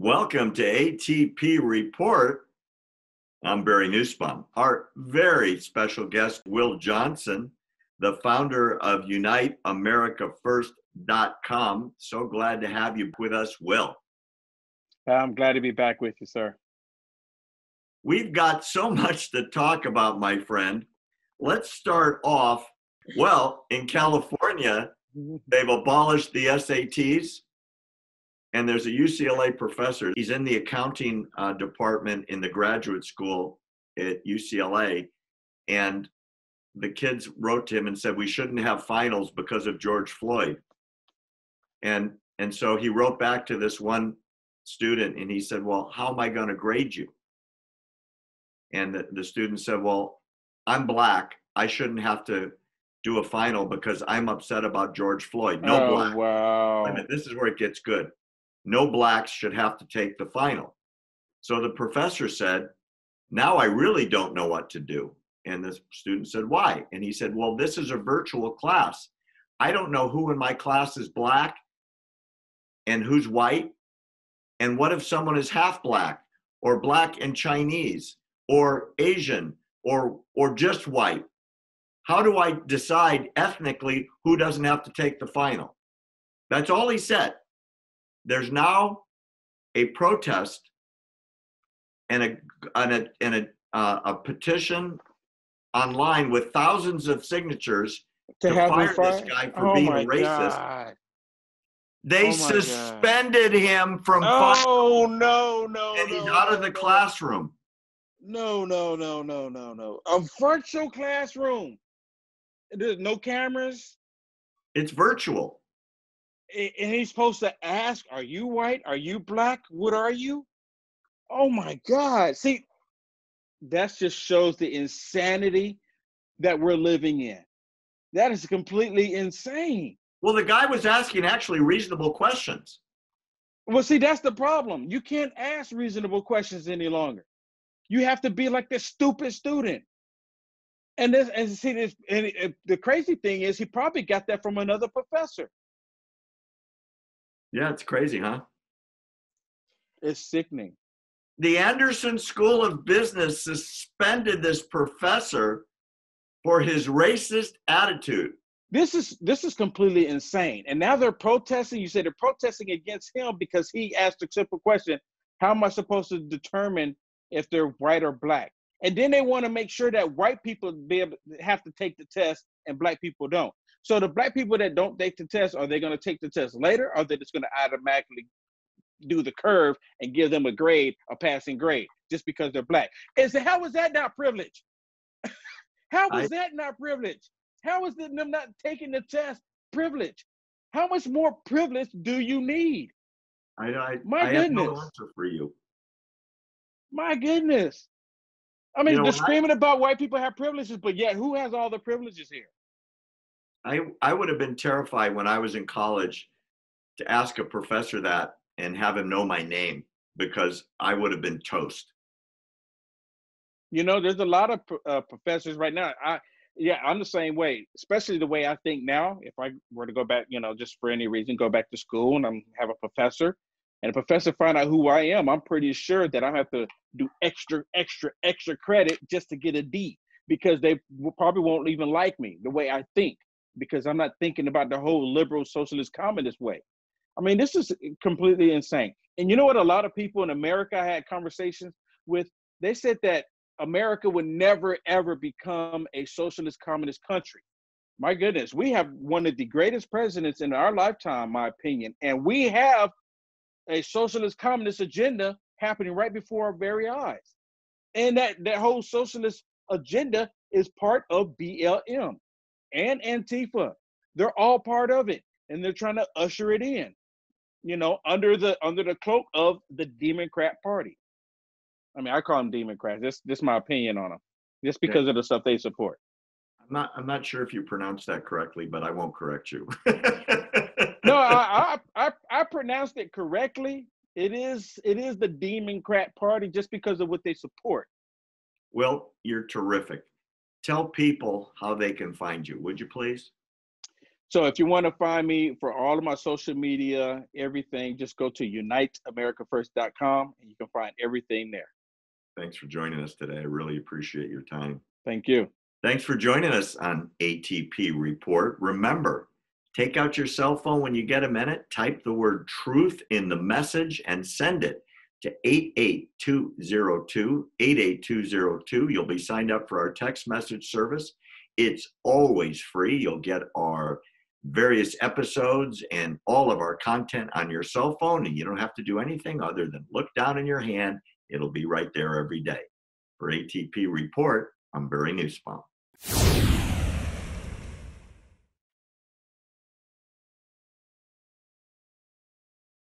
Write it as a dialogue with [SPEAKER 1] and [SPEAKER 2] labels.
[SPEAKER 1] Welcome to ATP Report. I'm Barry Nussbaum. Our very special guest, Will Johnson, the founder of UniteAmericaFirst.com. So glad to have you with us, Will.
[SPEAKER 2] I'm glad to be back with you, sir.
[SPEAKER 1] We've got so much to talk about, my friend. Let's start off. Well, in California, mm-hmm. they've abolished the SATs and there's a UCLA professor. He's in the accounting uh, department in the graduate school at UCLA, and the kids wrote to him and said we shouldn't have finals because of George Floyd. And and so he wrote back to this one student and he said, "Well, how am I going to grade you?" And the, the student said, "Well, I'm black. I shouldn't have to do a final because I'm upset about George Floyd. No
[SPEAKER 2] oh,
[SPEAKER 1] black.
[SPEAKER 2] Wow.
[SPEAKER 1] This is where it gets good no blacks should have to take the final. So the professor said, Now I really don't know what to do. And the student said, Why? And he said, Well, this is a virtual class. I don't know who in my class is black and who's white. And what if someone is half black or black and Chinese or Asian or, or just white? How do I decide ethnically who doesn't have to take the final? That's all he said there's now a protest and a and a and a, uh, a petition online with thousands of signatures to, to fire this guy for
[SPEAKER 2] oh
[SPEAKER 1] being racist.
[SPEAKER 2] God.
[SPEAKER 1] They
[SPEAKER 2] oh
[SPEAKER 1] suspended
[SPEAKER 2] God.
[SPEAKER 1] him from.
[SPEAKER 2] Oh no no!
[SPEAKER 1] And he's
[SPEAKER 2] no,
[SPEAKER 1] out of the
[SPEAKER 2] no.
[SPEAKER 1] classroom.
[SPEAKER 2] No no no no no no! A virtual classroom. There's no cameras.
[SPEAKER 1] It's virtual
[SPEAKER 2] and he's supposed to ask, "Are you white? Are you black? What are you?" Oh my God! See, that just shows the insanity that we're living in. That is completely insane.
[SPEAKER 1] Well, the guy was asking actually reasonable questions.
[SPEAKER 2] Well, see, that's the problem. You can't ask reasonable questions any longer. You have to be like this stupid student. And this, and see, this, and it, the crazy thing is, he probably got that from another professor.
[SPEAKER 1] Yeah, it's crazy, huh?
[SPEAKER 2] It's sickening.
[SPEAKER 1] The Anderson School of Business suspended this professor for his racist attitude.
[SPEAKER 2] This is this is completely insane. And now they're protesting. You say they're protesting against him because he asked a simple question: How am I supposed to determine if they're white or black? And then they want to make sure that white people be able, have to take the test and black people don't. So the black people that don't take the test, are they going to take the test later? Or are they just going to automatically do the curve and give them a grade, a passing grade, just because they're black? And so how is that not privilege? how is I, that not privilege? How is them not taking the test privilege? How much more privilege do you need?
[SPEAKER 1] I, I
[SPEAKER 2] my
[SPEAKER 1] I
[SPEAKER 2] goodness.
[SPEAKER 1] have no answer for you.
[SPEAKER 2] My goodness. I mean,
[SPEAKER 1] You know,
[SPEAKER 2] they're
[SPEAKER 1] when I-
[SPEAKER 2] screaming about white people have privileges, but yet who has all the privileges here?
[SPEAKER 1] I, I would have been terrified when I was in college to ask a professor that and have him know my name because I would have been toast.
[SPEAKER 2] You know, there's a lot of uh, professors right now. I yeah, I'm the same way. Especially the way I think now. If I were to go back, you know, just for any reason, go back to school and I'm have a professor, and a professor find out who I am, I'm pretty sure that I have to do extra, extra, extra credit just to get a D because they probably won't even like me the way I think because I'm not thinking about the whole liberal socialist communist way. I mean, this is completely insane. And you know what? A lot of people in America I had conversations with. They said that America would never ever become a socialist communist country. My goodness, we have one of the greatest presidents in our lifetime, my opinion, and we have a socialist communist agenda happening right before our very eyes. And that that whole socialist agenda is part of BLM and Antifa. They're all part of it, and they're trying to usher it in, you know, under the under the cloak of the Democrat Party. I mean, I call them Democrats. This this is my opinion on them, just because of the stuff they support.
[SPEAKER 1] I'm not I'm not sure if you pronounced that correctly, but I won't correct you.
[SPEAKER 2] No, I, I I I pronounced it correctly. It is it is the Democrat Party just because of what they support.
[SPEAKER 1] Well, you're terrific. Tell people how they can find you, would you please?
[SPEAKER 2] So if you want to find me for all of my social media, everything, just go to uniteamericafirst.com and you can find everything there.
[SPEAKER 1] Thanks for joining us today. I really appreciate your time.
[SPEAKER 2] Thank you.
[SPEAKER 1] Thanks for joining us on ATP Report. Remember, take out your cell phone when you get a minute, type the word truth in the message, and send it to 88202. 88202. You'll be signed up for our text message service. It's always free. You'll get our various episodes and all of our content on your cell phone, and you don't have to do anything other than look down in your hand. It'll be right there every day. For ATP Report, I'm Barry Nussbaum.